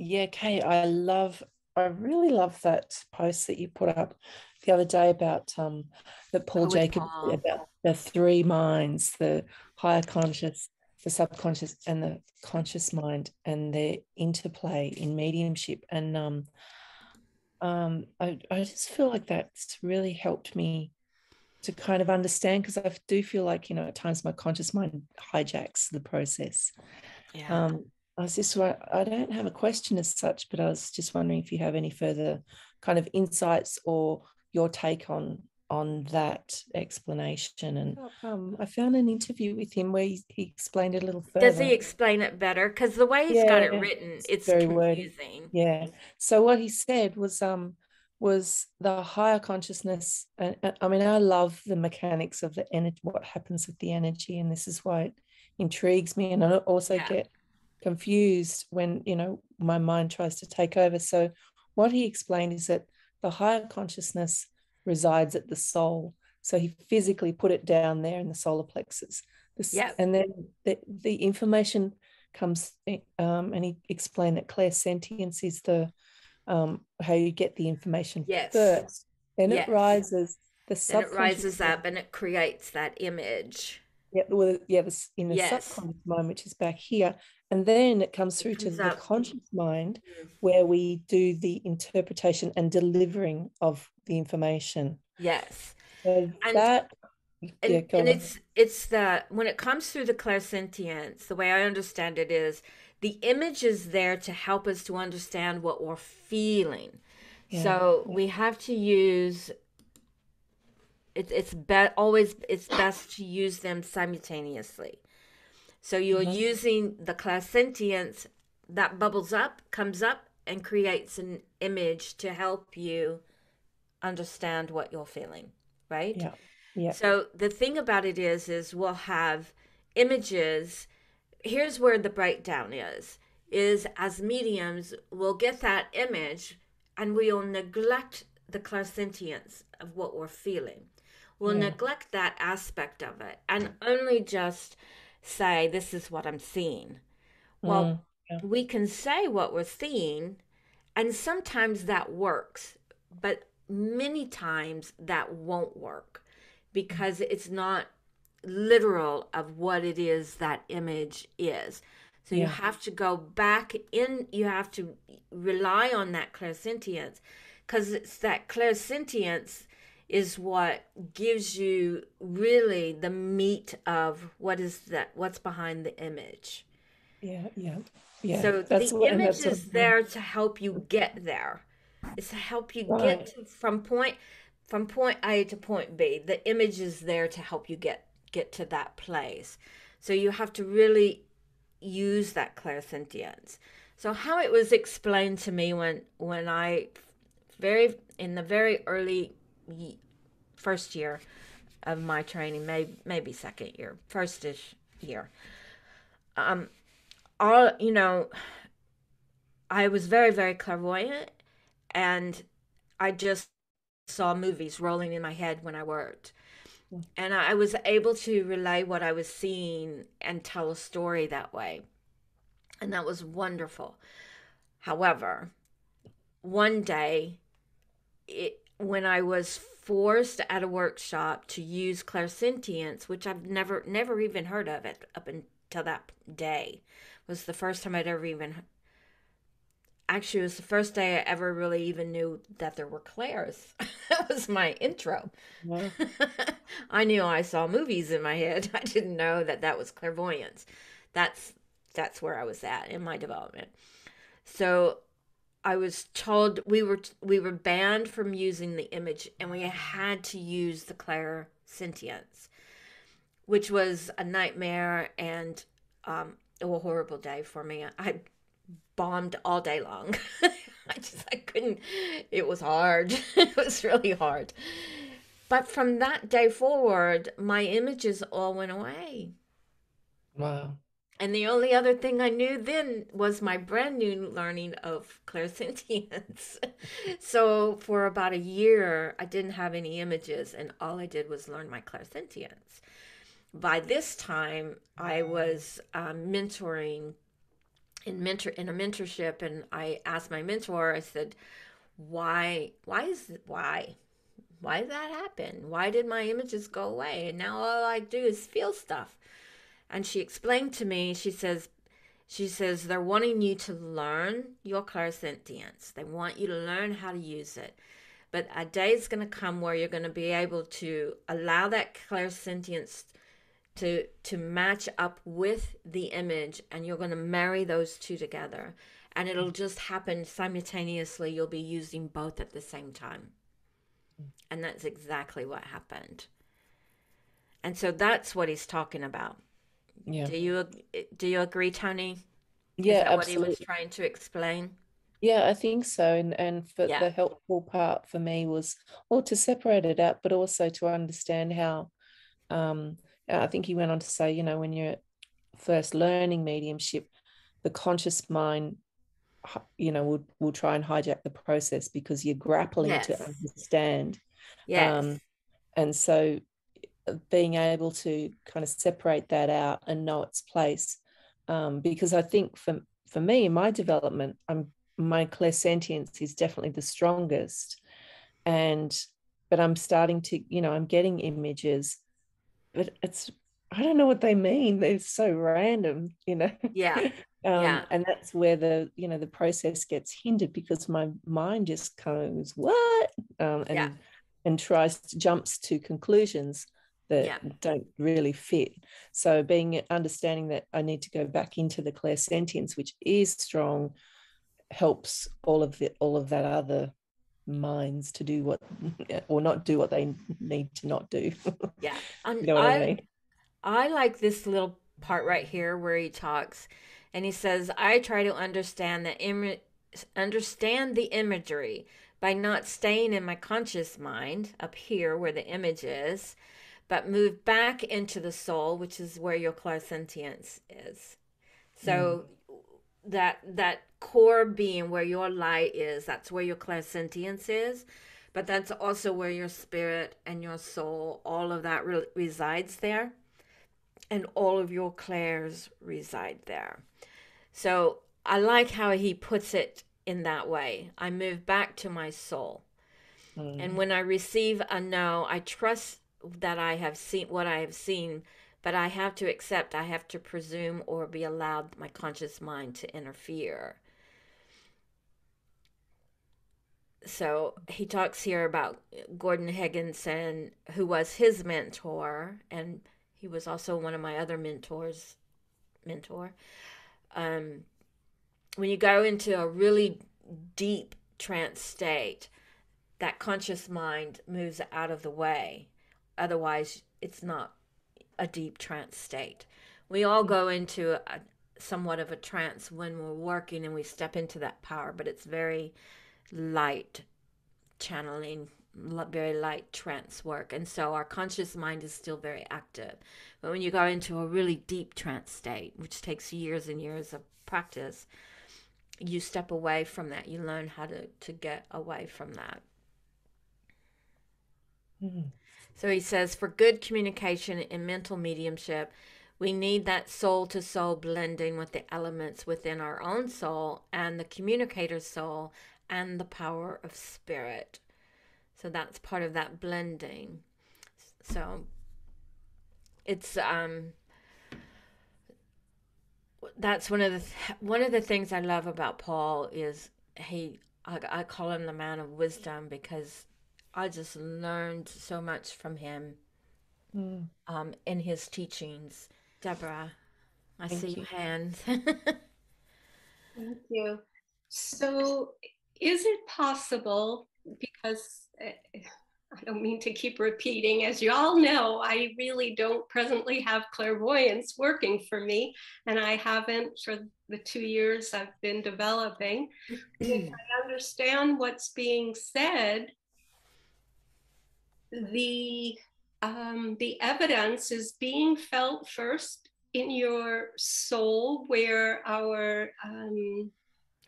yeah, Kay, I love, I really love that post that you put up the other day about um that Paul Oh, Jacob Paul. about the three minds, the higher conscious, the subconscious, and the conscious mind, and their interplay in mediumship. And um, um, I, I just feel like that's really helped me to kind of understand because I do feel like, you know, at times my conscious mind hijacks the process. Yeah. Um, I was just, I don't have a question as such, but I was just wondering if you have any further kind of insights or your take on on that explanation. And um, I found an interview with him where he, he explained it a little further. Does he explain it better? Because the way he's got it written, it's it's very wordy. confusing. Yeah. So what he said was um was the higher consciousness. And and- I mean, I love the mechanics of the energy, what happens with the energy, and this is why it intrigues me. And I also Yeah. get confused when you know my mind tries to take over. So what he explained is that the higher consciousness resides at the soul. So he physically put it down there in the solar plexus. This, Yep. And then the, the information comes, i- um, and he explained that clairsentience is the um, how you get the information Yes. first. Then Yes. it rises. The Then it rises up and it creates that image. Yeah, well, yeah, this in the Yes. subconscious mind, which is back here, and then it comes It through to comes the conscious mind, Mm. where we do the interpretation and delivering of the information. Yes. So And- that, And, yeah, and it's it's the when it comes through the clairsentience, the way I understand it is the image is there to help us to understand what we're feeling. Yeah, So we have to use it, it's be, always it's best to use them simultaneously. So you're Mhm. using the clairsentience that bubbles up, comes up, and creates an image to help you understand what you're feeling, right? yeah, yeah, So the thing about it is, is we'll have images. Here's where the breakdown is: is as mediums, we'll get that image, and we'll neglect the clairsentience of what we're feeling. We'll Yeah. neglect that aspect of it, and only just say, "This is what I'm seeing." Well, Mm, yeah. we can say what we're seeing, and sometimes that works, but many times that won't work because it's not literal of what it is that image is. So you have to go back in, you have to rely on that clairsentience because it's that clairsentience is what gives you really the meat of what is that what's behind the image. yeah, yeah, yeah. So That's the what, image is there to help you get there. It's to help you Right. get to, from point from point A to point B. The image is there to help you get get to that place. So you have to really use that clairsentience. So how it was explained to me when when I very in the very early first year of my training, maybe maybe second year, firstish year. Um, all you know, I was very very clairvoyant, and I just saw movies rolling in my head when I worked. And I was able to relay what I was seeing and tell a story that way. And that was wonderful. However, one day, it, when I was forced at a workshop to use clairsentience, which I've never never even heard of it up until that day, was the first time I'd ever even. Actually, it was the first day I ever really even knew that there were clairs. that was my intro. Yeah. I knew I saw movies in my head. I didn't know that that was clairvoyance. That's that's where I was at in my development. So I was told we were we were banned from using the image, and we had to use the Claire sentience, which was a nightmare and um, a horrible day for me. I bombed all day long. I just I couldn't. It was hard. it was really hard. But from that day forward, my images all went away. Wow. And the only other thing I knew then was my brand new learning of clairsentience. so for about a year, I didn't have any images, and all I did was learn my clairsentience. By this time, I was um, mentoring in mentor in a mentorship and I asked my mentor, I said, why why is why? Why did that happen? Why did my images go away? And now all I do is feel stuff. And she explained to me, she says, she says they're wanting you to learn your clairsentience. They want you to learn how to use it. But a day is going to come where you're going to be able to allow that clairsentience to to match up with the image and you're going to marry those two together. And it'll just happen simultaneously. You'll be using both at the same time. And that's exactly what happened. And so that's what he's talking about yeah do you do you agree tony yeah what he was trying to explain yeah i think so and and for yeah. the helpful part for me was well to separate it out but also to understand how um I think he went on to say, you know, when you're first learning mediumship, the conscious mind, you know, will will try and hijack the process because you're grappling yes. to understand. Yes. Um, and so uh, being able to kind of separate that out and know its place. Um, because I think for for me in my development, I'm my clairsentience is definitely the strongest. And but I'm starting to, you know, I'm getting images but it's I don't know what they mean. They're so random, you know. Yeah. um, yeah. And that's where the you know the process gets hindered because my mind just goes what um, and yeah. and tries to, jumps to conclusions that yeah. don't really fit. So being understanding that I need to go back into the clear clairsentience, which is strong, helps all of the all of that other minds to do what or not do what they need to not do. yeah. Um, you know what I, I mean? I like this little part right here where he talks and he says, I try to understand the Im- understand the imagery by not staying in my conscious mind up here where the image is, but move back into the soul, which is where your clairsentience is. So mm. that that core being where your light is. That's where your clairsentience is. But that's also where your spirit and your soul, all of that re- resides there. And all of your clairs reside there. So I like how he puts it in that way. I move back to my soul. Mm. And when I receive a no, I trust that I have seen what I have seen but I have to accept, I have to presume or be allowed my conscious mind to interfere. so he talks here about Gordon Higginson, who was his mentor, and he was also one of my other mentors. Mentor. Um, when you go into a really deep trance state, that conscious mind moves out of the way. Otherwise, it's not a deep trance state. We all go into a, somewhat of a trance when we're working and we step into that power, but it's very light channeling very light trance work and so our conscious mind is still very active but when you go into a really deep trance state which takes years and years of practice you step away from that you learn how to to get away from that mm-hmm. So he says for good communication in mental mediumship we need that soul to soul blending with the elements within our own soul and the communicator's soul and the power of spirit. So that's part of that blending. So it's um that's one of the th- one of the things I love about Paul is he I, I call him the man of wisdom because I just learned so much from him mm. um, in his teachings. Deborah, I Thank see you. your hand. Thank you. So is it possible, because eh, I don't mean to keep repeating, as you all know, I really don't presently have clairvoyance working for me, and I haven't for the two years I've been developing. if I understand what's being said, the um, the evidence is being felt first in your soul, where our um,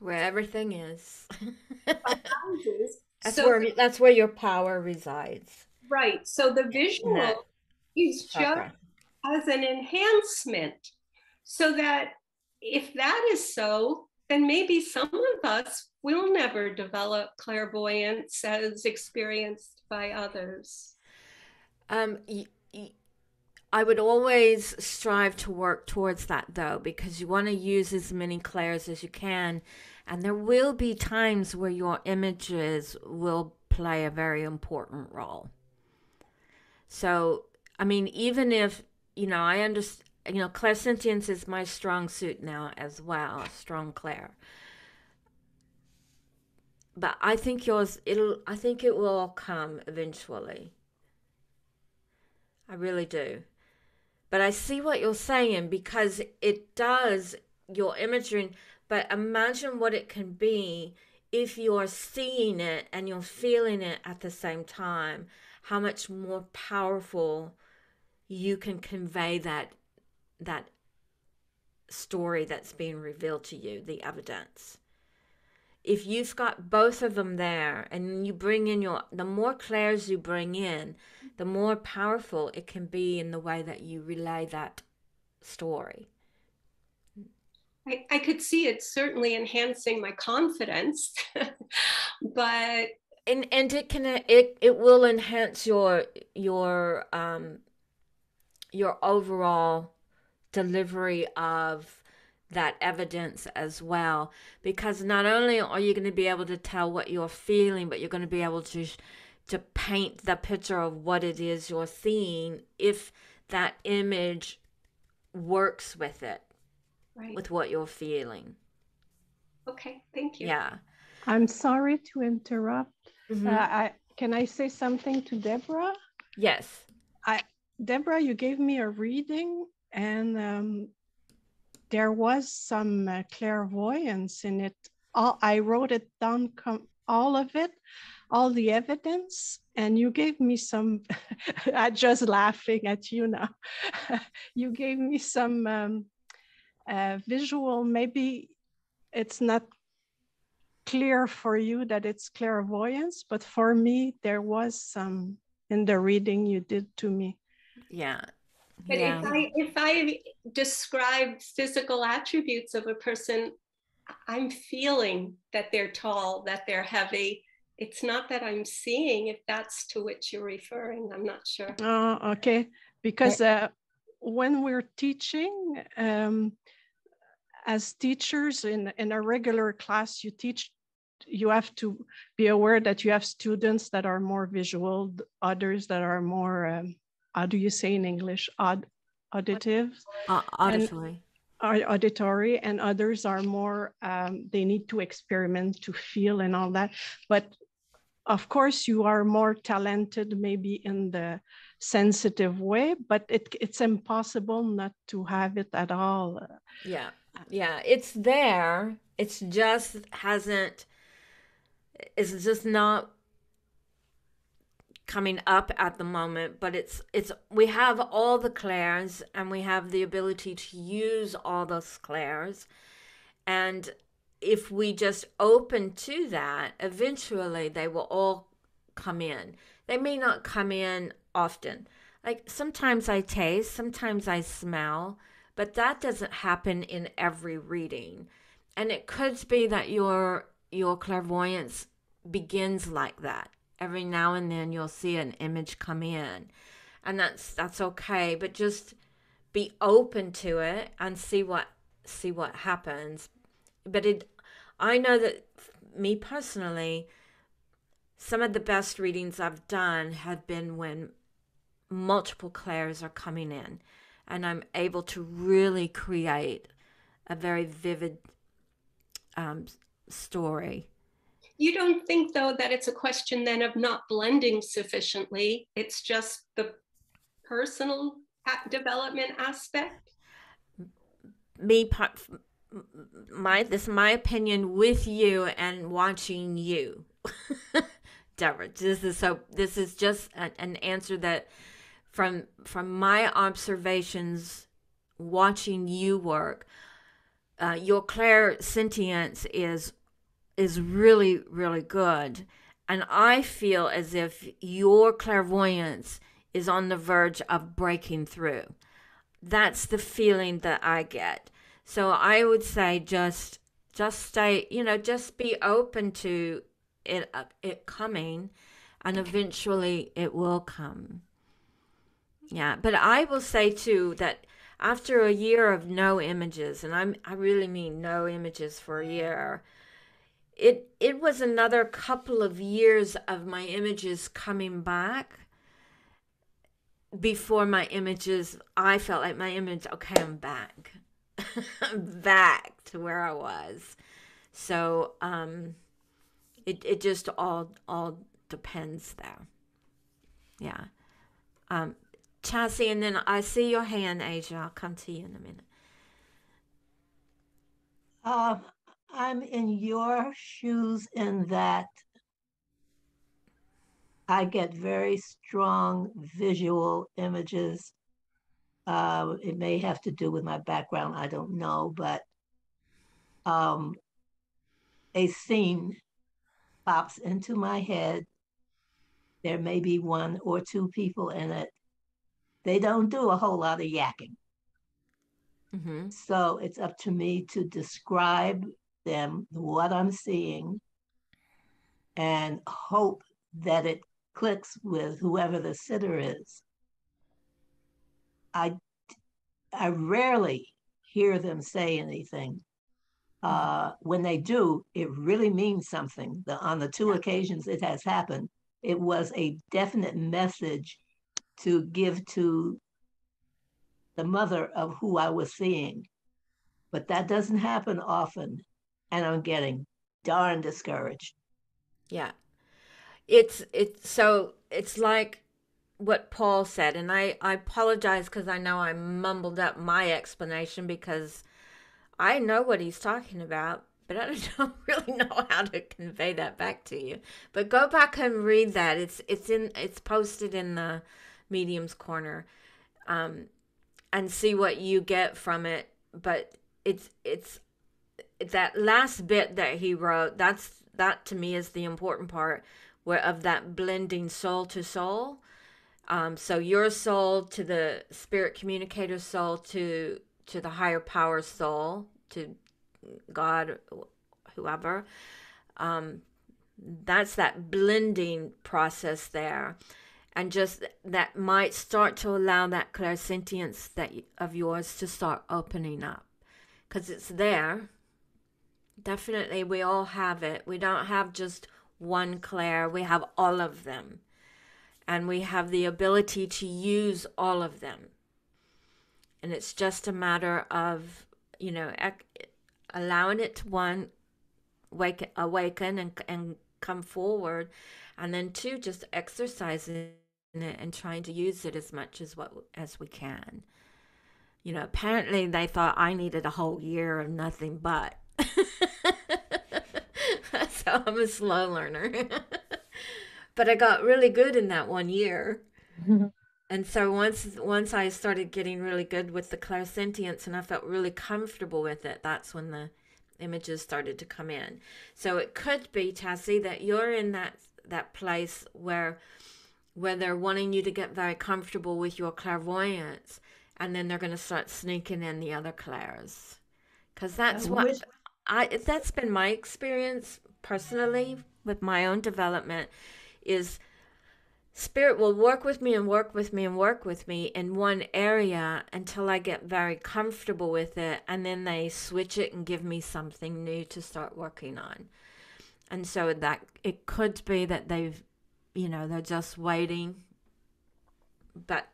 where everything is. that's so, where that's where your power resides. Right. So the visual is just as an enhancement, so that if that is so, then maybe some of us will never develop clairvoyance as experienced by others. Um, would always strive to work towards that though, because you want to use as many clairs as you can. And there will be times where your images will play a very important role. So, I mean, even if, you know, I understand, you know, clairsentience is my strong suit now as well, strong clair. But I think yours, it'll, I think it will come eventually. I really do. But I see what you're saying because it does your imagery. But imagine what it can be if you're seeing it and you're feeling it at the same time, how much more powerful you can convey that that story that's being revealed to you, the evidence. If you've got both of them there and you bring in your the more clairs you bring in, the more powerful it can be in the way that you relay that story. I, I could see it certainly enhancing my confidence, but and and it can it it will enhance your your um your overall delivery of that evidence as well. Because not only are you going to be able to tell what you're feeling but you're going to be able to to paint the picture of what it is you're seeing if that image works with it right. with what you're feeling. Okay thank you. Yeah. I'm sorry to interrupt. Mm-hmm. uh, I, can i say something to deborah? Yes. I deborah you gave me a reading and um, there was some uh, clairvoyance in it. All, I wrote it down, all of it, all the evidence, and you gave me some. I'm just laughing at you now. you gave me some um, uh, visual. Maybe it's not clear for you that it's clairvoyance, but for me, there was some in the reading you did to me. Yeah, but yeah. if I if I describe physical attributes of a person, I'm feeling that they're tall, that they're heavy. It's not that I'm seeing. If that's to which you're referring, I'm not sure. Oh, okay. Because uh, when we're teaching, um, as teachers in in a regular class, you teach. You have to be aware that you have students that are more visual, others that are more um, how do you say in English? Aud, auditive. Uh, auditory. And, auditory, and others are more. Um, they need to experiment to feel and all that. But of course, you are more talented, maybe in the sensitive way. But it, it's impossible not to have it at all. Yeah, yeah, it's there. It's just hasn't. It's just not coming up at the moment but it's it's we have all the clairs and we have the ability to use all those clairs. And if we just open to that eventually they will all come in. They may not come in often. Like sometimes i taste sometimes i smell but that doesn't happen in every reading. And it could be that your your clairvoyance begins like that every now and then you'll see an image come in and that's that's okay but just be open to it and see what see what happens. But it i know that me personally some of the best readings i've done have been when multiple clairs are coming in and i'm able to really create a very vivid um, story you don't think, though, that it's a question then of not blending sufficiently? It's just the personal development aspect? Me, my this is my opinion with you and watching you, Deborah. This is so. This is just an, an answer that, from from my observations, watching you work, uh, your clairsentience is is really, really good. And I feel as if your clairvoyance is on the verge of breaking through. That's the feeling that I get. So I would say just just stay, you know, just be open to it uh, it coming and eventually it will come. Yeah, but I will say too that after a year of no images, and I'm I really mean no images for a year, it it was another couple of years of my images coming back before my images I felt like my image okay I'm back. Back to where I was. So um it it just all all depends there. Yeah. Um Chassie and then I see your hand Asia. I'll come to you in a minute. Um I'm in your shoes in that I get very strong visual images. Uh, it may have to do with my background, I don't know, but um, a scene pops into my head. There may be one or two people in it. They don't do a whole lot of yakking. Mm-hmm. So it's up to me to describe them what I'm seeing and hope that it clicks with whoever the sitter is. I, I rarely hear them say anything. Uh, when they do, it really means something. The, on the two occasions it has happened, it was a definite message to give to the mother of who I was seeing. But that doesn't happen often and I'm getting darn discouraged. Yeah. It's it's so it's like what Paul said and I I apologize cuz I know I mumbled up my explanation because I know what he's talking about, but I don't really know how to convey that back to you. But go back and read that. It's it's in it's posted in the mediums corner. Um and see what you get from it, but it's it's that last bit that he wrote that's that to me is the important part where of that blending soul to soul. Um, so your soul to the spirit communicator soul to to the higher power soul to god whoever. Um, that's that blending process there. And just that might start to allow that clairsentience that of yours to start opening up. Because it's there Definitely, we all have it. We don't have just one clair, we have all of them. And we have the ability to use all of them. And it's just a matter of, you know, allowing it to one, wake, awaken and, and come forward. And then two, just exercising it and trying to use it as much as what as we can. You know, apparently they thought I needed a whole year of nothing but. so I'm a slow learner. but I got really good in that one year. And so once once I started getting really good with the clairsentience and I felt really comfortable with it, that's when the images started to come in. So it could be, Tassie, that you're in that that place where where they're wanting you to get very comfortable with your clairvoyance and then they're going to start sneaking in the other clairs because that's I what wish, I that's been my experience personally with my own development is spirit will work with me and work with me and work with me in one area until I get very comfortable with it and then they switch it and give me something new to start working on. And so that it could be that they've you know, they're just waiting. But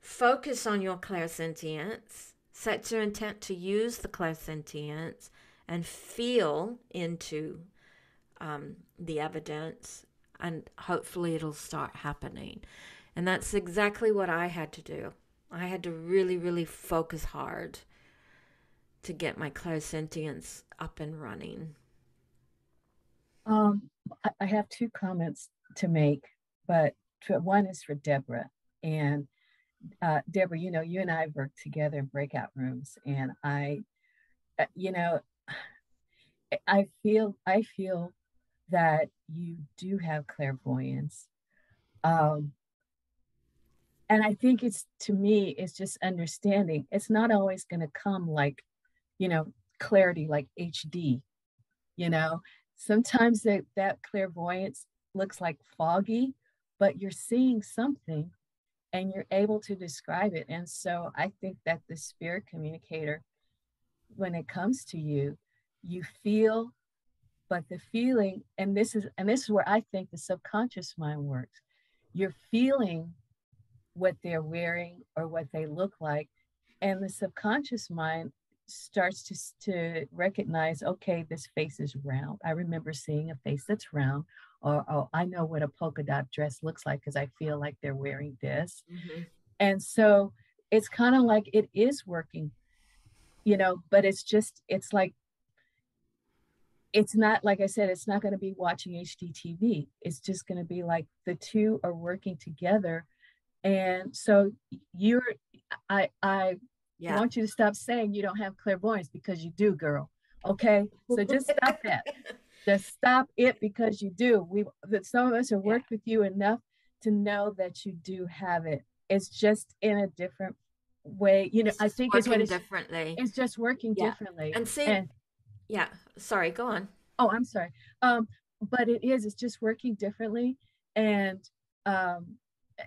focus on your clairsentience. Set your intent to use the clairsentience and feel into um, the evidence, and hopefully it'll start happening. And that's exactly what I had to do. I had to really, really focus hard to get my clairsentience up and running. Um, I have two comments to make, but one is for Deborah. And uh, Deborah, you know, you and I worked together in breakout rooms, and I, uh, you know, I feel I feel that you do have clairvoyance. Um, and I think it's to me, it's just understanding. It's not always going to come like you know, clarity like HD, you know. Sometimes that, that clairvoyance looks like foggy, but you're seeing something and you're able to describe it. And so I think that the spirit communicator, when it comes to you, you feel, but the feeling, and this is and this is where I think the subconscious mind works. You're feeling what they're wearing or what they look like. And the subconscious mind starts to, to recognize, okay, this face is round. I remember seeing a face that's round, or oh, I know what a polka dot dress looks like because I feel like they're wearing this. Mm-hmm. And so it's kind of like it is working, you know, but it's just, it's like, it's not, like I said, it's not going to be watching HDTV. It's just going to be like the two are working together. And so you're, I, I yeah. Want you to stop saying you don't have clairvoyance because you do, girl. Okay. So just stop that. Just stop it because you do. We that some of us have worked yeah. with you enough to know that you do have it. It's just in a different way. You know, it's I think it's what it's differently. It's just working yeah. differently. And see, and, yeah. Sorry, go on. Oh, I'm sorry. Um, but it is. It's just working differently, and um,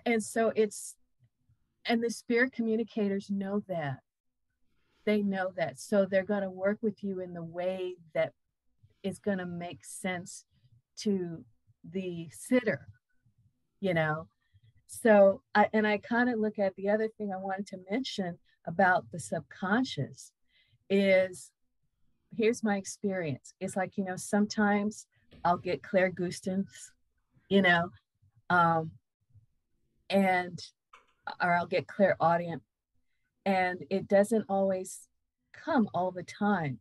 and so it's and the spirit communicators know that they know that so they're going to work with you in the way that is going to make sense to the sitter, you know. So, I, and I kind of look at the other thing I wanted to mention about the subconscious is here's my experience. It's like, you know, sometimes I'll get clairgustance, you know, um, and or I'll get clairaudient, and it doesn't always come all the time.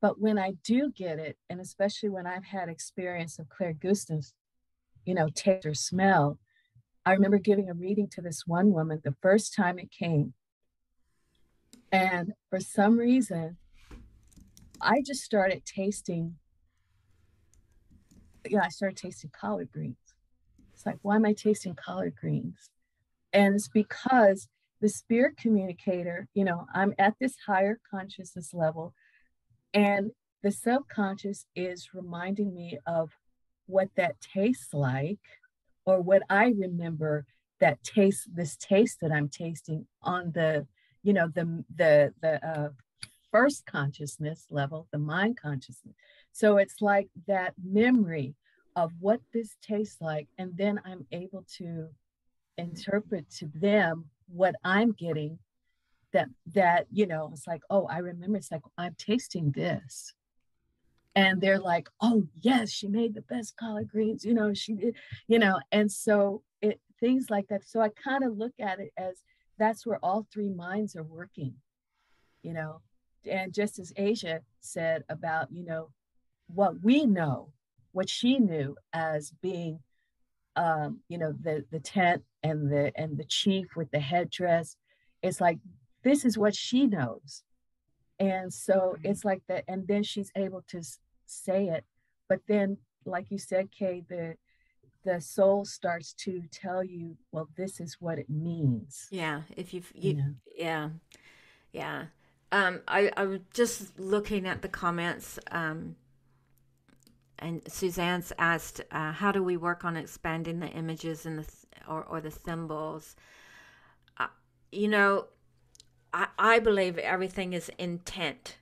But when I do get it, and especially when I've had experience of clairgustance, you know, taste or smell, I remember giving a reading to this one woman the first time it came. And for some reason, I just started tasting, yeah, I started tasting collard greens. It's like, why am I tasting collard greens? And it's because the spirit communicator, you know, I'm at this higher consciousness level and the subconscious is reminding me of what that tastes like, or what I remember that taste, this taste that I'm tasting on the, you know, the the the uh, first consciousness level, the mind consciousness. So it's like that memory of what this tastes like, and then I'm able to interpret to them what I'm getting that that you know it's like oh i remember it's like i'm tasting this. And they're like oh yes she made the best collard greens you know she did you know and so it things like that. So i kind of look at it as that's where all three minds are working you know and just as asia said about you know what we know what she knew as being um, you know the the tent and the and the chief with the headdress it's like this is what she knows and so mm-hmm. it's like that and then she's able to say it but then like you said kay the the soul starts to tell you well this is what it means yeah if you've you, yeah. yeah yeah um i i was just looking at the comments um and Suzanne's asked, uh, "How do we work on expanding the images and the or, or the symbols?" Uh, you know, I, I believe everything is intent.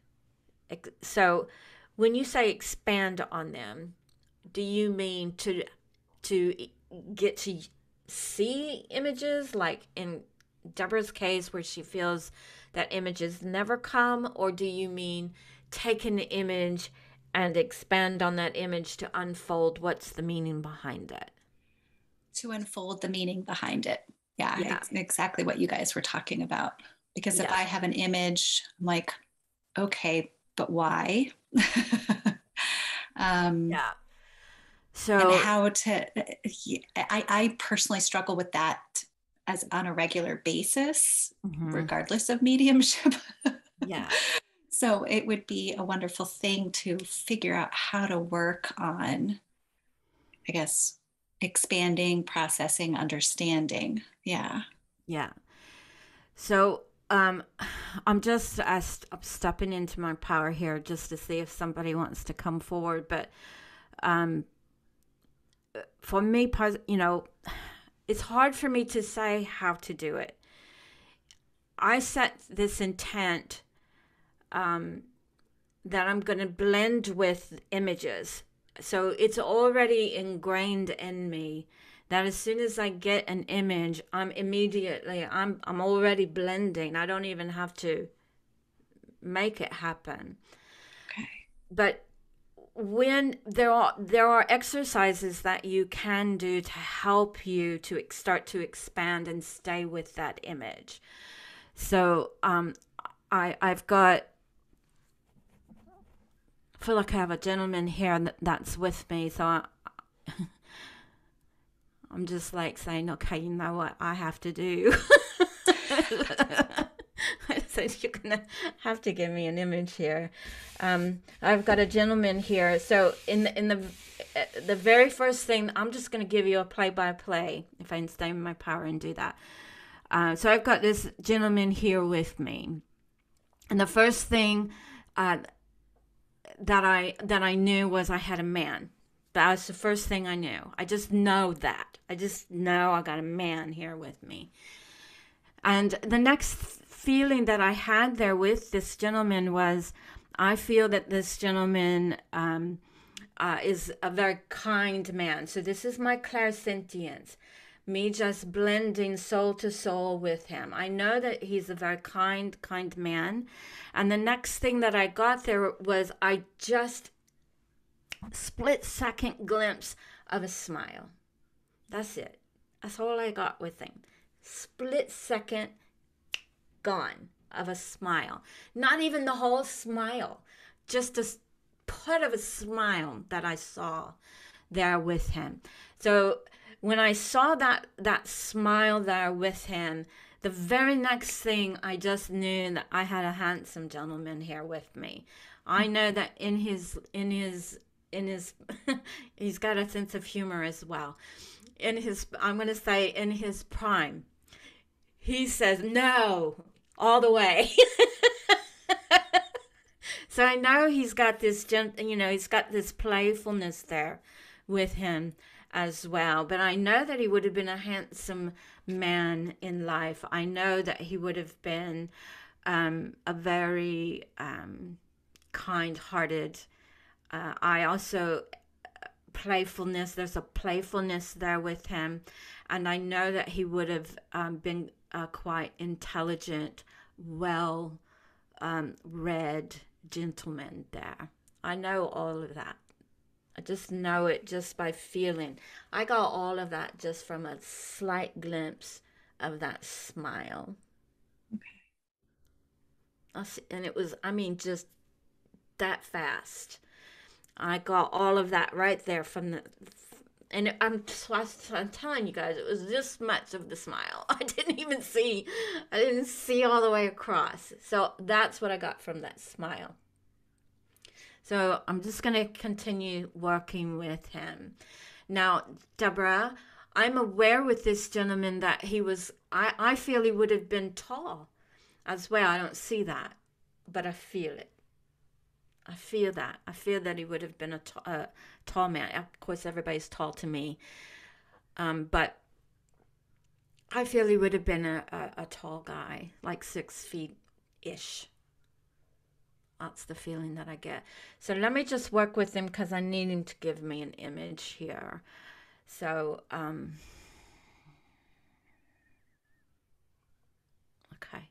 So when you say expand on them, do you mean to to get to see images like in Deborah's case where she feels that images never come or do you mean take an image and expand on that image to unfold what's the meaning behind it? To unfold the meaning behind it. Yeah, yeah. exactly what you guys were talking about. Because if I have an image, I'm like, okay, but why? um, yeah. So and how to? I, I personally struggle with that as on a regular basis, mm-hmm. regardless of mediumship. yeah. So it would be a wonderful thing to figure out how to work on, I guess, expanding, processing, understanding. Yeah. Yeah. So um, I'm just uh, I'm stepping into my power here just to see if somebody wants to come forward. But um, for me, you know, it's hard for me to say how to do it. I set this intent um, that I'm going to blend with images. So it's already ingrained in me that as soon as I get an image, I'm immediately I'm I'm already blending. I don't even have to make it happen. Okay. But when there are there are exercises that you can do to help you to start to expand and stay with that image. So um, I I've got I feel like I have a gentleman here that's with me, so I, I'm just like saying, okay, you know what I have to do. Said, you're to have to give me an image here. Um, I've got a gentleman here. So in the, in the, the very first thing, I'm just to give you a play by play if I can stay in my power and do that. Uh, so I've got this gentleman here with me. And the first thing uh, that I that I knew was I had a man. That was the first thing I knew. I just know that. I just know I got a man here with me. And the next feeling that I had there with this gentleman was I feel that this gentleman um, uh, is a very kind man. So this is my clairsentience, me just blending soul to soul with him. I know that he's a very kind, kind man. And the next thing that I got there was I just split second glimpse of a smile. That's it. That's all I got with him. Split second gone of a smile. Not even the whole smile, just a part of a smile that I saw there with him. So when I saw that that smile there with him, the very next thing I just knew that I had a handsome gentleman here with me. I hmm. know that in his in his in his he's got a sense of humor as well in his i'm going to say in his prime he says no all the way. So i know he's got this gent you know he's got this playfulness there with him as well. But i know that he would have been a handsome man in life. I know that he would have been um, a very um, kind-hearted uh, I also playfulness. There's a playfulness there with him, and I know that he would have um, been a quite intelligent, well um, read gentleman there. I know all of that. I just know it just by feeling. I got all of that just from a slight glimpse of that smile. Okay. I see, And it was, I mean, just that fast. I got all of that right there from the and I'm, I'm telling you guys, it was this much of the smile. I didn't even see, I didn't see all the way across. So that's what I got from that smile. So I'm just going to continue working with him. Now, Deborah, I'm aware with this gentleman that he was, I, I feel he would have been tall as well. I don't see that, but I feel it. I feel that. I feel that he would have been a, t- a tall man. Of course, everybody's tall to me, um, but I feel he would have been a, a, a tall guy, like six feet ish. That's the feeling that I get. So let me just work with him because I need him to give me an image here. So, um, okay.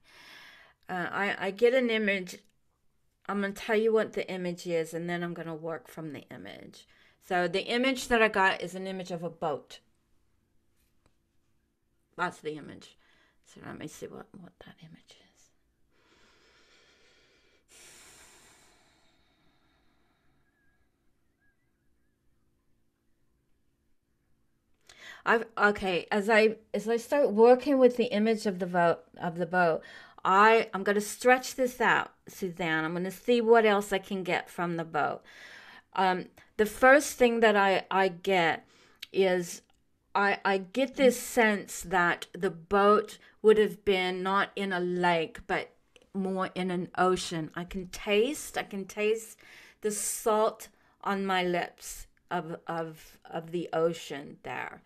Uh, I, I get an image I'm going to tell you what the image is and then I'm going to work from the image. So the image that I got is an image of a boat. That's the image. So let me see what, what that image is. I've okay as I as I start working with the image of the boat of the boat, I I'm going to stretch this out, Suzanne. I'm going to see what else I can get from the boat. Um, the first thing that I I get is I I get this sense that the boat would have been not in a lake, but more in an ocean. I can taste, I can taste the salt on my lips of of of the ocean there.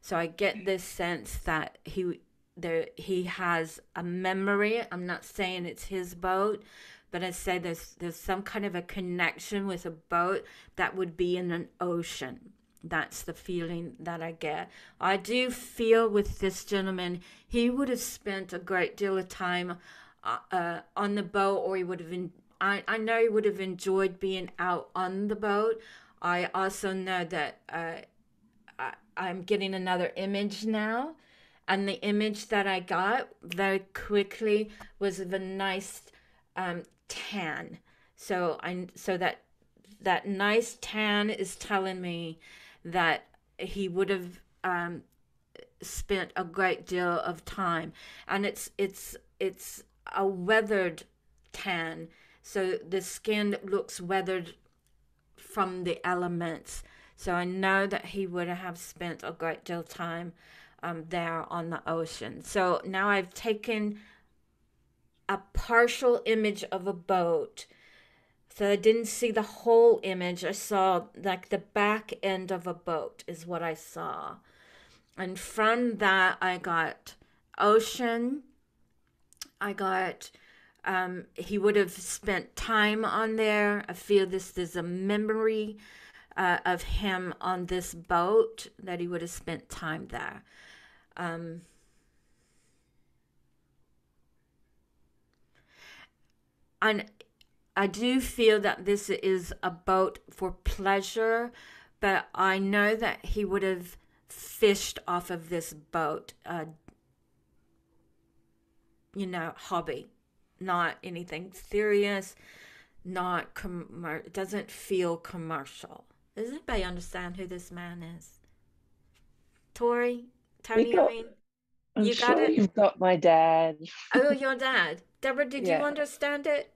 So I get this sense that he there he has a memory. I'm not saying it's his boat, but I say there's there's some kind of a connection with a boat that would be in an ocean. That's the feeling that I get. I do feel with this gentleman, he would have spent a great deal of time uh, uh, on the boat, or he would have. In, I I know he would have enjoyed being out on the boat. I also know that uh, I, I'm getting another image now, and the image that I got very quickly was of a nice um, tan. So I so that that nice tan is telling me that he would have um, spent a great deal of time, and it's it's it's a weathered tan, so the skin looks weathered from the elements. So I know that he would have spent a great deal of time um, there on the ocean. So now I've taken a partial image of a boat so I didn't see the whole image. I saw like the back end of a boat is what I saw. And from that I got ocean. I got um, he would have spent time on there. I feel this is a memory uh, of him on this boat that he would have spent time there. Um, and I do feel that this is a boat for pleasure, but I know that he would have fished off of this boat, uh, you know, hobby, not anything serious, not com- it doesn't feel commercial. Does anybody understand who this man is? Tori, Tony, got, I mean, I'm you got it. You've got my dad. Oh, your dad, Deborah. Did Yeah. you understand it?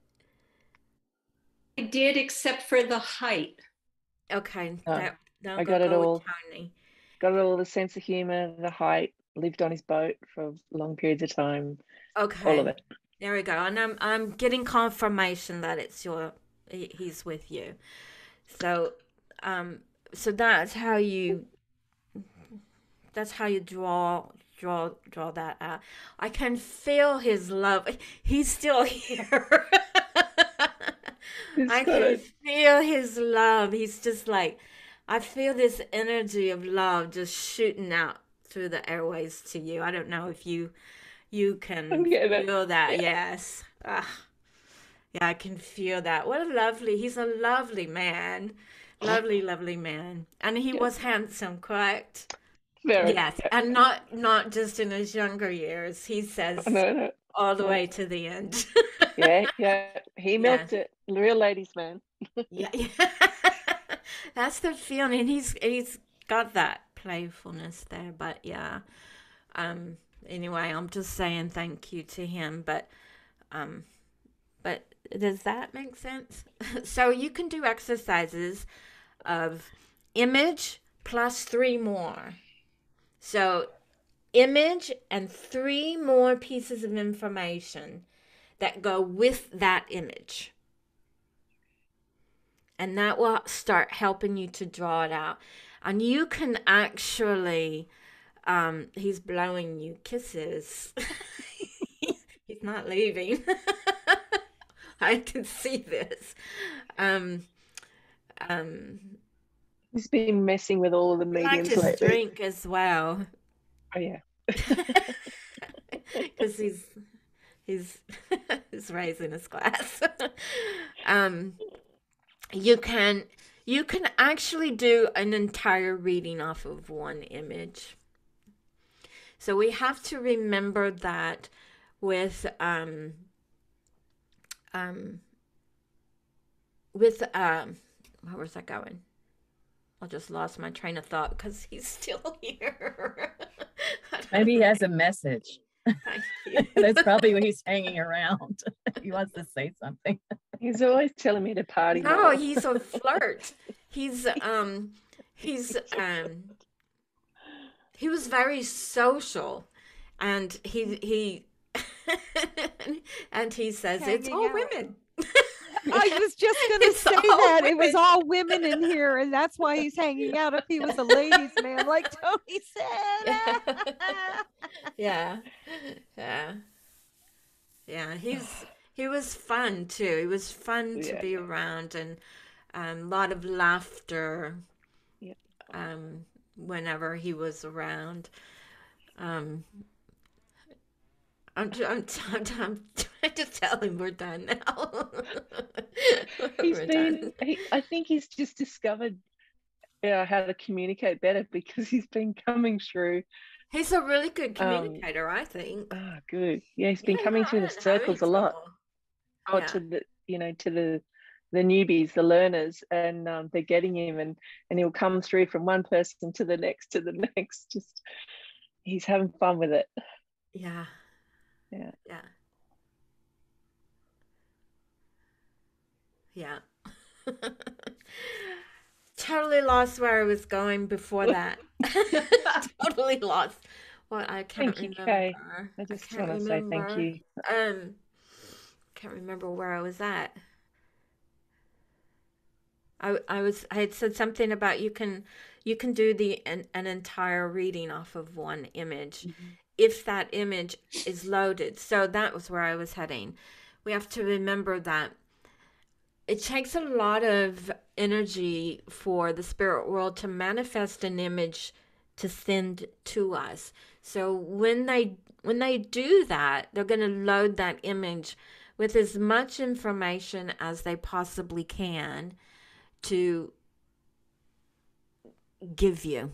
I did, except for the height. Okay, No, that, I got it go with all. Tony. Got it all the sense of humor, the height. Lived on his boat for long periods of time. Okay. All of it. There we go. And I'm I'm getting confirmation that it's your he's with you. So um so that's how you that's how you draw draw draw that out. I can feel his love. He's still here. I can feel his love. He's just like I feel this energy of love just shooting out through the airways to you. I don't know if you you can feel that. Yeah. Yes. Ah. Yeah, I can feel that. What a lovely. He's a lovely man. Lovely, lovely man. And he Yeah. was handsome, correct? Very. Yes. Yeah. And not not just in his younger years. He says No, no. all the no. way to the end. Yeah, yeah. He milked it. Real ladies man. Yeah, yeah. That's the feeling. He's he's got that playfulness there, but yeah. Um anyway, I'm just saying thank you to him, but um but does that make sense? so you can do exercises of image plus 3 more. So image and 3 more pieces of information that go with that image. And that will start helping you to draw it out. And you can actually um he's blowing you kisses. He's not leaving. I can see this. Um um He's been messing with all the like mediums to lately. drink as well Oh yeah. because he's he's he's raising his glass. um, you can you can actually do an entire reading off of one image. So we have to remember that with um um with um where was that going? I just lost my train of thought because he's still here. Maybe he has a message. That's probably what he's hanging around. he wants to say something. He's always telling me to party. No, more. he's a flirt. He's um he's um he was very social and he he and he says it's all out. women. I was just going to say that. It was all women in here, and that's why he's hanging out. If he was a ladies' man, like Tony said, yeah. Yeah. Yeah he's he was fun too. He was fun to Yeah. be around and a lot of laughter Yeah. um whenever he was around. Um I'm, I'm, I'm, I'm trying to tell him we're done now. He's been, he, I think he's just discovered uh, how to communicate better because he's been coming through. He's a really good Um, communicator, I think. Oh, good. Yeah, he's been Yeah, coming through the don't have any circles a lot. Oh, Yeah. to the, you know, to the the newbies, the learners, and um, they're getting him, and and he'll come through from one person to the next to the next. Just he's having fun with it. Yeah. Yeah. Yeah. Yeah. totally lost where I was going before that. totally lost. Well, I can't Thank you, remember. Kay. I just can't want to say thank you. Um, can't remember where I was at. I I was I had said something about you can you can do the an, an entire reading off of one image if that image is loaded. So that was where I was heading. We have to remember that it takes a lot of energy for the spirit world to manifest an image to send to us. So when they when they do that, they're going to load that image with as much information as they possibly can to give you.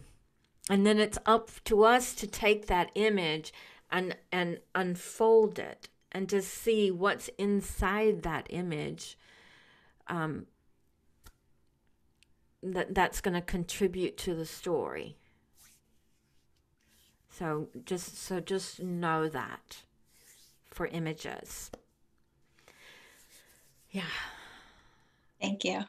And then it's up to us to take that image and and unfold it and to see what's inside that image um, that that's going to contribute to the story. So just so just know that for images. Yeah. Thank you.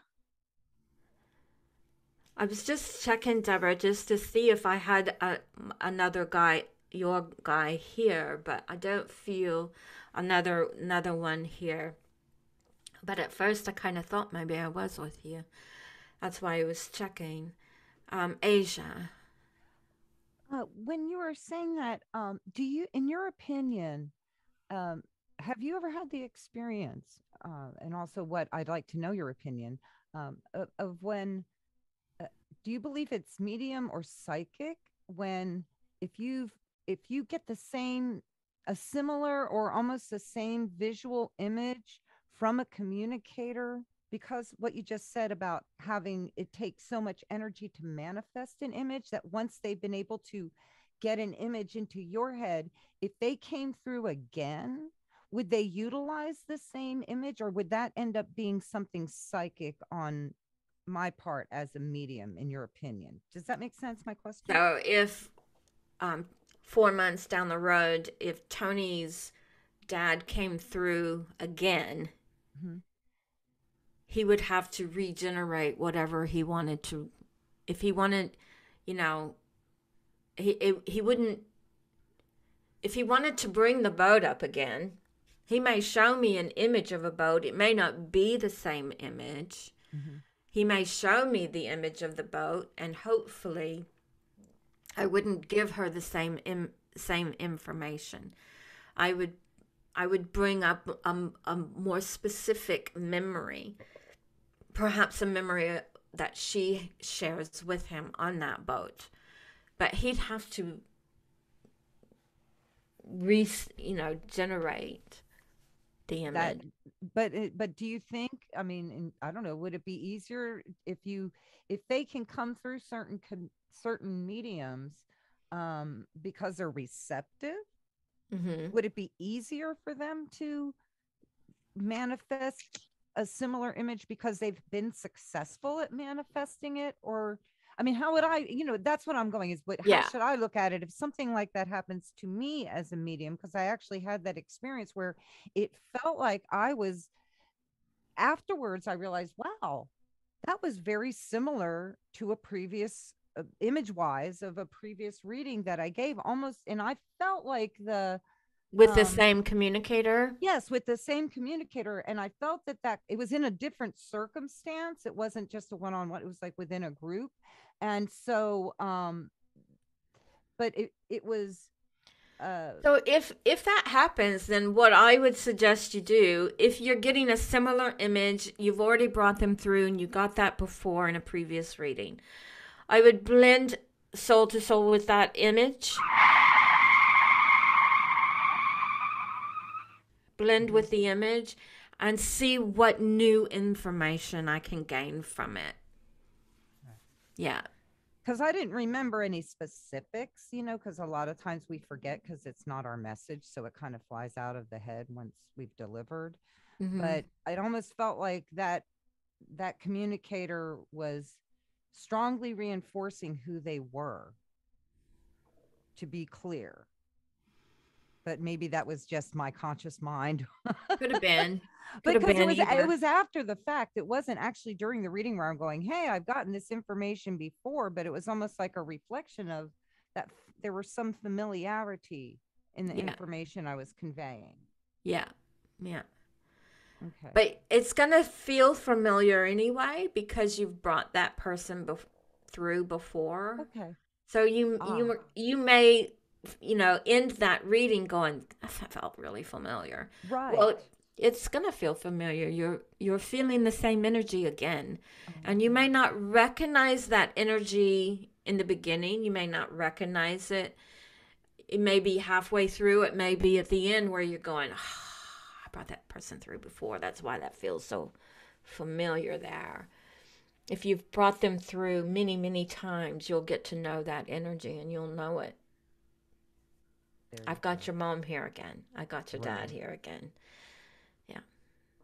I was just checking Deborah just to see if I had a, another guy, your guy here, but I don't feel another another one here. But at first, I kind of thought maybe I was with you. That's why I was checking. Um, Asia. uh, when you were saying that, um, do you, in your opinion, um, have you ever had the experience, uh, and also what I'd like to know your opinion um, of, of when? Do you believe it's medium or psychic when if you've if you get the same a similar or almost the same visual image from a communicator? Because what you just said about having it takes so much energy to manifest an image that once they've been able to get an image into your head if they came through again would they utilize the same image or would that end up being something psychic on my part as a medium in your opinion does that make sense my question So if um, four months down the road, if Tony's dad came through again, Mhm. he would have to regenerate whatever he wanted to. If he wanted, you know, he it, he wouldn't. If he wanted to bring the boat up again, he may show me an image of a boat. It may not be the same image. Mhm. He may show me the image of the boat, and hopefully, I wouldn't give her the same Im- same information. I would I would bring up a, a more specific memory, perhaps a memory uh, that she shares with him on that boat. But he'd have to re you know generate the image. that but it, but do you think i mean i don't know would it be easier if you if they can come through certain certain mediums um because they're receptive? Hmm would it be easier for them to manifest a similar image because they've been successful at manifesting it or i mean how would i you know that's what i'm going is what how Yeah. should i look at it if something like that happens to me as a medium because i actually had that experience where it felt like i was afterwards i realized wow that was very similar to a previous uh, image wise of a previous reading that I gave almost, and I felt like the with the um, same communicator. yes with the same communicator and i felt that that it was in a different circumstance it wasn't just a one-on-one it was like within a group and so um but it it was uh So if if that happens, then what I would suggest you do, if you're getting a similar image, you've already brought them through and you got that before in a previous reading. I would blend soul to soul with that image. Blend with the image and see what new information I can gain from it. Yeah. because I didn't remember any specifics, you know, because a lot of times we forget because it's not our message. So it kind of flies out of the head once we've delivered. Mhm. But it almost felt like that that communicator was strongly reinforcing who they were to be clear. But maybe that was just my conscious mind. could have been. Could because it was either. it was after the fact. It wasn't actually during the reading where I'm going, "Hey, I've gotten this information before," but it was almost like a reflection of that. There was some familiarity in the Yeah. information I was conveying. Yeah. Yeah. Okay. But it's going to feel familiar anyway because you've brought that person bef- through before. okay. So you you Ah. you may you know end that reading going that felt really familiar. Right. Well, it's going to feel familiar. You're you're feeling the same energy again. And you may not recognize that energy in the beginning. You may not recognize it. It may be halfway through. It may be at the end where you're going, "Ah, I brought that person through before. That's why that feels so familiar there. If you've brought them through many, many times, you'll get to know that energy and you'll know it. Very I've got good. your mom here again. I got your dad here again. Yeah.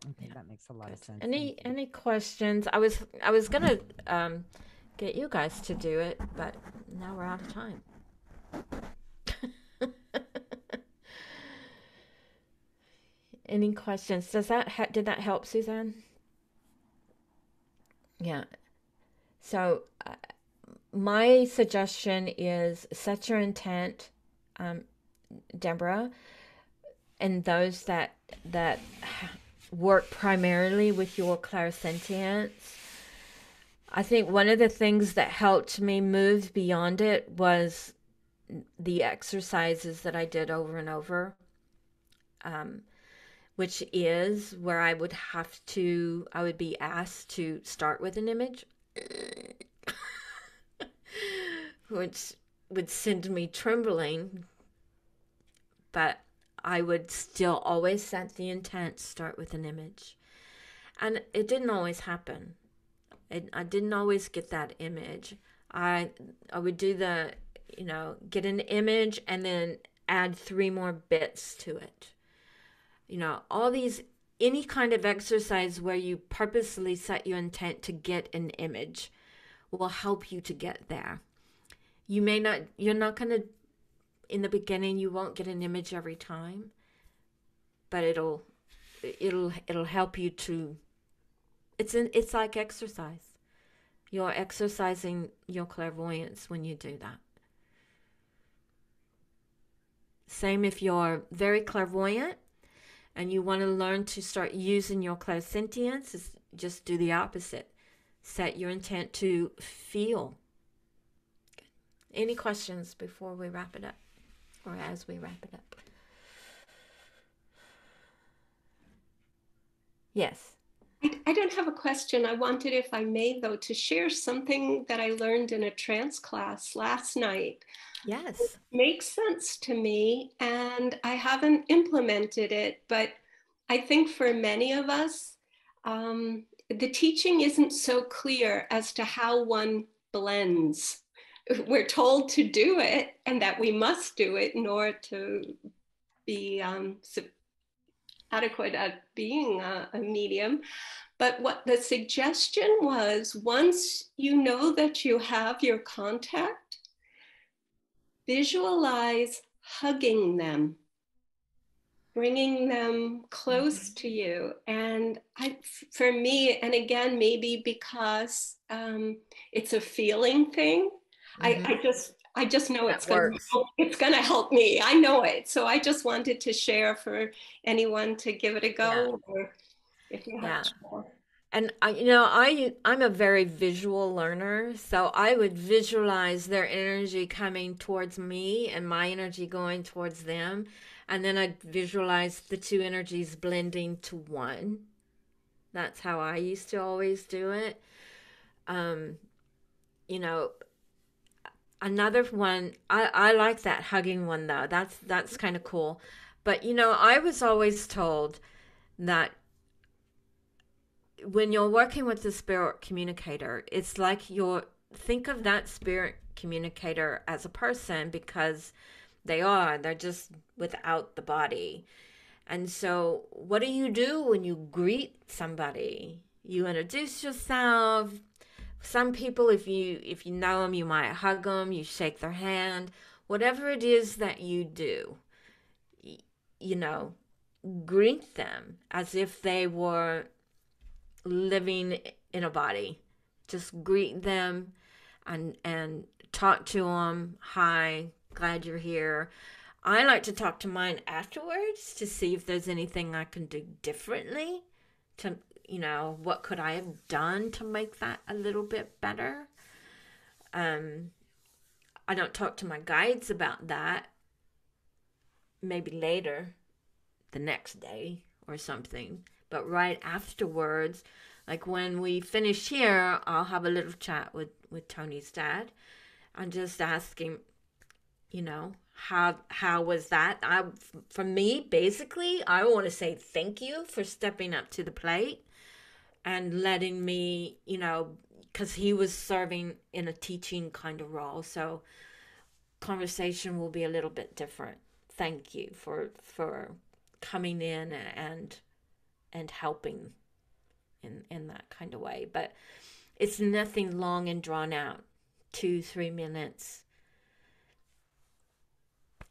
Okay, yeah. that makes a lot of sense. Any any questions? I was I was gonna um, get you guys to do it, but now we're out of time. any questions? Does that ha- did that help, Suzanne? Yeah. So uh, my suggestion is set your intent, um, Deborah, and those that that work primarily with your clairsentience. I think one of the things that helped me move beyond it was the exercises that I did over and over, um, which is where I would have to, I would be asked to start with an image, which would send me trembling, but I would still always set the intent, start with an image. And it didn't always happen. It, I didn't always get that image. I I would do the, you know, get an image and then add three more bits to it. You know, all these any kind of exercise where you purposely set your intent to get an image will help you to get there. You may not you're not going to in the beginning you won't get an image every time but it'll it'll it'll help you to it's an it's like exercise. You're exercising your clairvoyance when you do that. Same if you're very clairvoyant and you want to learn to start using your clairsentience is just do the opposite. Set your intent to feel. Any questions before we wrap it up or as we wrap it up. Yes. I, I don't have a question. I wanted, if I may, though, to share something that I learned in a trance class last night. Yes. Makes sense to me, and I haven't implemented it, but I think for many of us, um, the teaching isn't so clear as to how one blends. We're told to do it and that we must do it in order to be um, adequate at being a, a medium. But what the suggestion was once you know that you have your contact, visualize hugging them, bringing them close to you. And I, for me, and again, maybe because um, it's a feeling thing, I, I just I just know That it's going to it's going to help me. I know it. So I just wanted to share for anyone to give it a go or if you have Yeah. And I, you know, I I'm a very visual learner, so I would visualize their energy coming towards me and my energy going towards them, and then I'd visualize the two energies blending to one. That's how I used to always do it. Um, you know, another one I I like that hugging one though. That's that's kind of cool. But you know, I was always told that when you're working with the spirit communicator, it's like you're think of that spirit communicator as a person because they are, they're just without the body. And so, what do you do when you greet somebody? You introduce yourself. Some people, if you if you know them, you might hug them, you shake their hand, whatever it is that you do. You know, greet them as if they were living in a body. Just greet them and and talk to them. Hi, glad you're here. I like to talk to mine afterwards to see if there's anything I can do differently to you know, what could I have done to make that a little bit better? Um I don't talk to my guides about that. Maybe later, the next day or something. But right afterwards, like when we finish here, I'll have a little chat with with Tony's dad and just ask him, you know, how how was that? I for me, basically, I want to say thank you for stepping up to the plate and letting me, you know, because he was serving in a teaching kind of role, so conversation will be a little bit different. Thank you for for coming in and and helping in in that kind of way. But it's nothing long and drawn out. Two three minutes.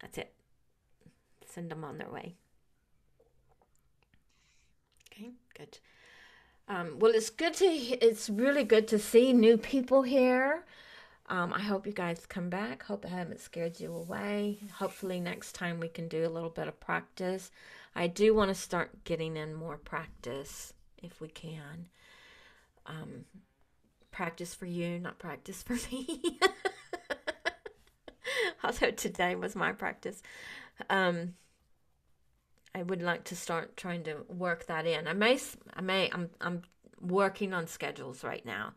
That's it. Send them on their way. Okay good um, well it's good to it's really good to see new people here um, I hope you guys come back. Hope I haven't scared you away. Hopefully, next time we can do a little bit of practice. I do want to start getting in more practice if we can. Um, practice for you, not practice for me. Although today was my practice. Um, I would like to start trying to work that in. I may, I may, I'm, I'm working on schedules right now.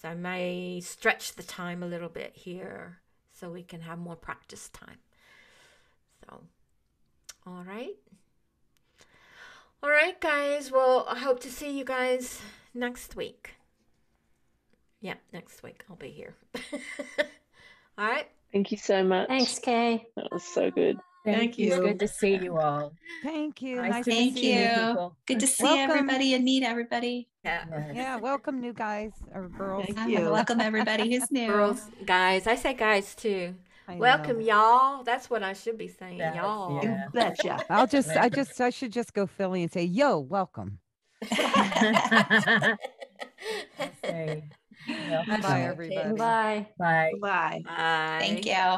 So I may stretch the time a little bit here so we can have more practice time. So, all right. All right, guys. Well, I hope to see you guys next week. Yeah, next week I'll be here. all right. Thank you so much. Thanks, Kay. That was so good. Thank It's you. good to see you all. Thank you. Nice Nice to to Thank see you. Good to see Welcome. everybody and meet everybody. Yeah. Yeah, welcome, new guys or girls. Thank you. Welcome everybody who's new. Girls, guys. I say guys too. I know. Welcome, y'all. That's what I should be saying, That's- y'all. You Yeah. betcha. I'll just, I just, I should just go Philly and say, "Yo, welcome." Say, well, Bye, Okay. everybody. Bye. Bye. Bye. Bye. Thank you.